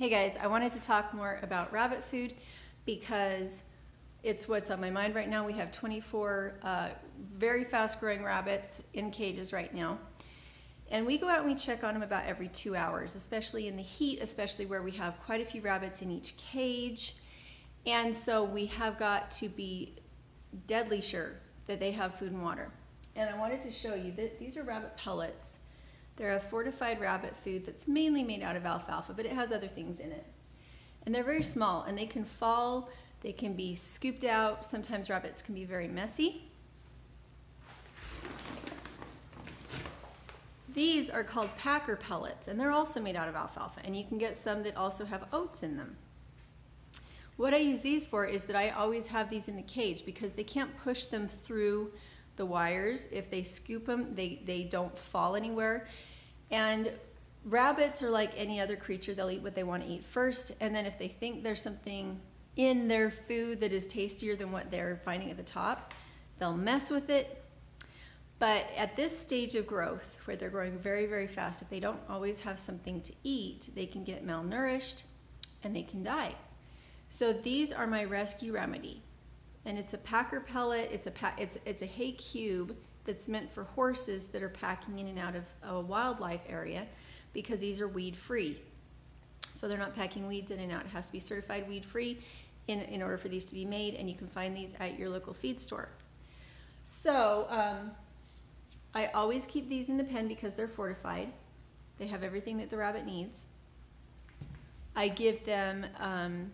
Hey guys, I wanted to talk more about rabbit food because it's what's on my mind right now. We have 24 uh, very fast growing rabbits in cages right now. And we go out and we check on them about every two hours, especially in the heat, especially where we have quite a few rabbits in each cage. And so we have got to be deadly sure that they have food and water. And I wanted to show you that these are rabbit pellets. They're a fortified rabbit food that's mainly made out of alfalfa, but it has other things in it. And they're very small and they can fall, they can be scooped out. Sometimes rabbits can be very messy. These are called packer pellets and they're also made out of alfalfa and you can get some that also have oats in them. What I use these for is that I always have these in the cage because they can't push them through the wires. If they scoop them, they, they don't fall anywhere. And rabbits are like any other creature, they'll eat what they want to eat first. And then if they think there's something in their food that is tastier than what they're finding at the top, they'll mess with it. But at this stage of growth, where they're growing very, very fast, if they don't always have something to eat, they can get malnourished and they can die. So these are my rescue remedy. And it's a packer pellet, it's a, pa- it's, it's a hay cube that's meant for horses that are packing in and out of a wildlife area because these are weed free. So they're not packing weeds in and out. It has to be certified weed free in, in order for these to be made, and you can find these at your local feed store. So um, I always keep these in the pen because they're fortified. They have everything that the rabbit needs. I give them um,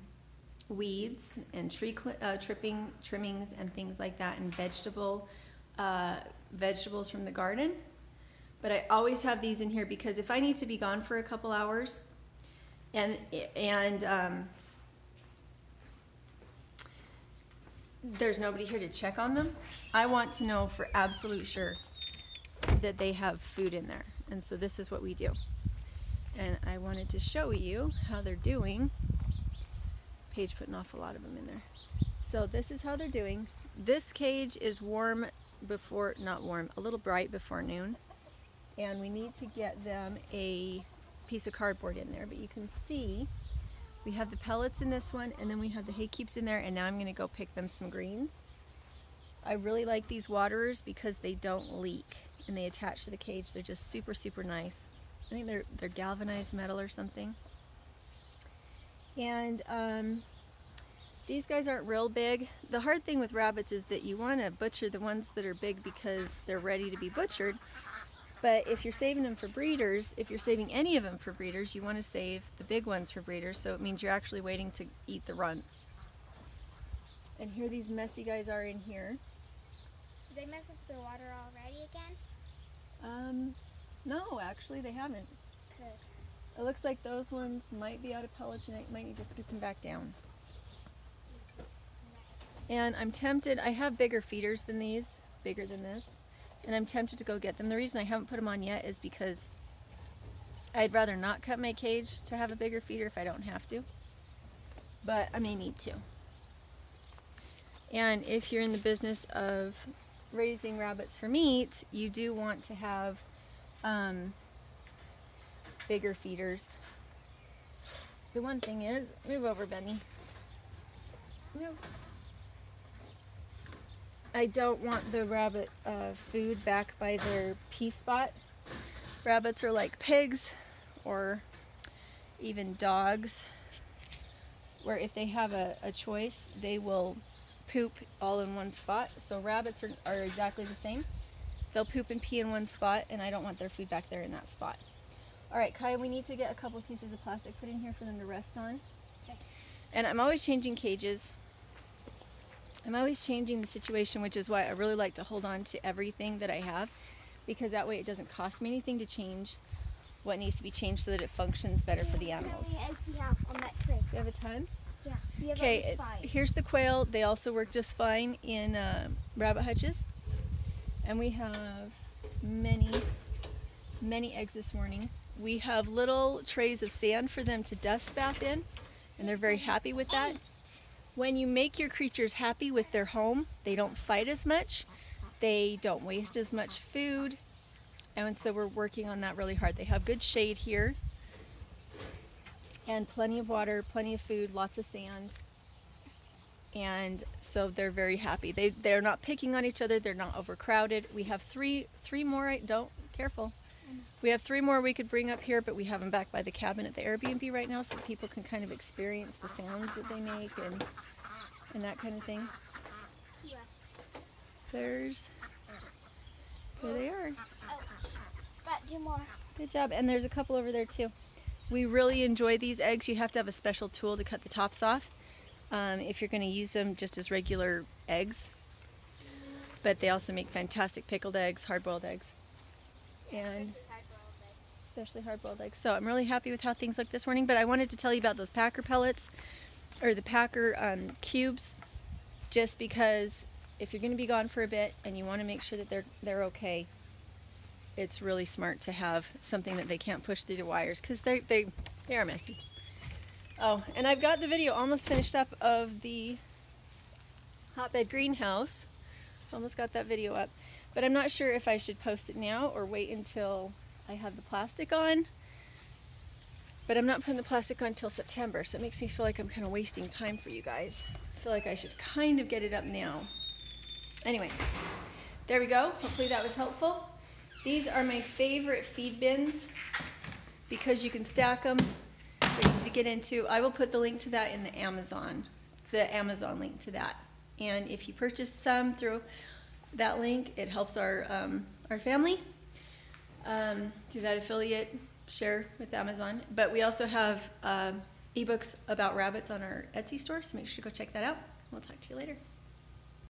weeds and tree cl- uh, tripping trimmings and things like that, and vegetable uh, vegetables from the garden. But I always have these in here because if I need to be gone for a couple hours, and and um, there's nobody here to check on them, I want to know for absolute sure that they have food in there. And so this is what we do. And I wanted to show you how they're doing. Paige put an awful lot of them in there. So this is how they're doing. This cage is warm before, not warm, a little bright before noon. And we need to get them a piece of cardboard in there. But you can see we have the pellets in this one, and then we have the hay cubes in there. And now I'm going to go pick them some greens. I really like these waterers because they don't leak and they attach to the cage. They're just super, super nice. I think they're they're galvanized metal or something. And um, these guys aren't real big. The hard thing with rabbits is that you want to butcher the ones that are big because they're ready to be butchered. But if you're saving them for breeders, if you're saving any of them for breeders, you want to save the big ones for breeders. So it means you're actually waiting to eat the runts. And here these messy guys are in here. Did they mess up the water already again? Um, no, actually they haven't. Good. It looks like those ones might be out of pellet might need to scoop them back down. And I'm tempted, I have bigger feeders than these, bigger than this, and I'm tempted to go get them. The reason I haven't put them on yet is because I'd rather not cut my cage to have a bigger feeder if I don't have to. But I may need to. And if you're in the business of raising rabbits for meat, you do want to have um, bigger feeders. The one thing is, move over, Benny. Move. I don't want the rabbit uh, food back by their pee spot. Rabbits are like pigs or even dogs, where if they have a, a choice, they will poop all in one spot. So rabbits are, are exactly the same. They'll poop and pee in one spot, and I don't want their food back there in that spot. All right, Kaya, we need to get a couple pieces of plastic put in here for them to rest on. Okay. And I'm always changing cages. I'm always changing the situation, which is why I really like to hold on to everything that I have because that way it doesn't cost me anything to change what needs to be changed so that it functions better for the animals. How many eggs we have on that tray? You have a ton? Yeah. Okay, uh, here's the quail. They also work just fine in uh, rabbit hutches. And we have many, many eggs this morning. We have little trays of sand for them to dust bath in, and they're very happy with that. When you make your creatures happy with their home, they don't fight as much, they don't waste as much food, and so we're working on that really hard. They have good shade here. and plenty of water, plenty of food, lots of sand. And so they're very happy. They they're not picking on each other. They're not overcrowded. We have three three more. I don't careful. We have three more we could bring up here, but we have them back by the cabin at the Airbnb right now, so people can kind of experience the sounds that they make and and that kind of thing. There's there they are. Got two more. Good job. And there's a couple over there too. We really enjoy these eggs. You have to have a special tool to cut the tops off um, if you're going to use them just as regular eggs. But they also make fantastic pickled eggs, hard boiled eggs, and especially hard boiled eggs. So I'm really happy with how things look this morning. But I wanted to tell you about those Packer pellets or the Packer um, cubes just because if you're going to be gone for a bit and you want to make sure that they're, they're okay, it's really smart to have something that they can't push through the wires because they they they are messy. Oh, and I've got the video almost finished up of the hotbed greenhouse. Almost got that video up, but I'm not sure if I should post it now or wait until I have the plastic on. But I'm not putting the plastic on until September, so it makes me feel like I'm kind of wasting time for you guys. I feel like I should kind of get it up now. Anyway, there we go. Hopefully that was helpful. These are my favorite feed bins because you can stack them. They're easy to get into. I will put the link to that in the Amazon, the Amazon link to that. And if you purchase some through that link, it helps our um, our family um, through that affiliate share with Amazon. But we also have um ebooks about rabbits on our Etsy store, so make sure to go check that out. We'll talk to you later.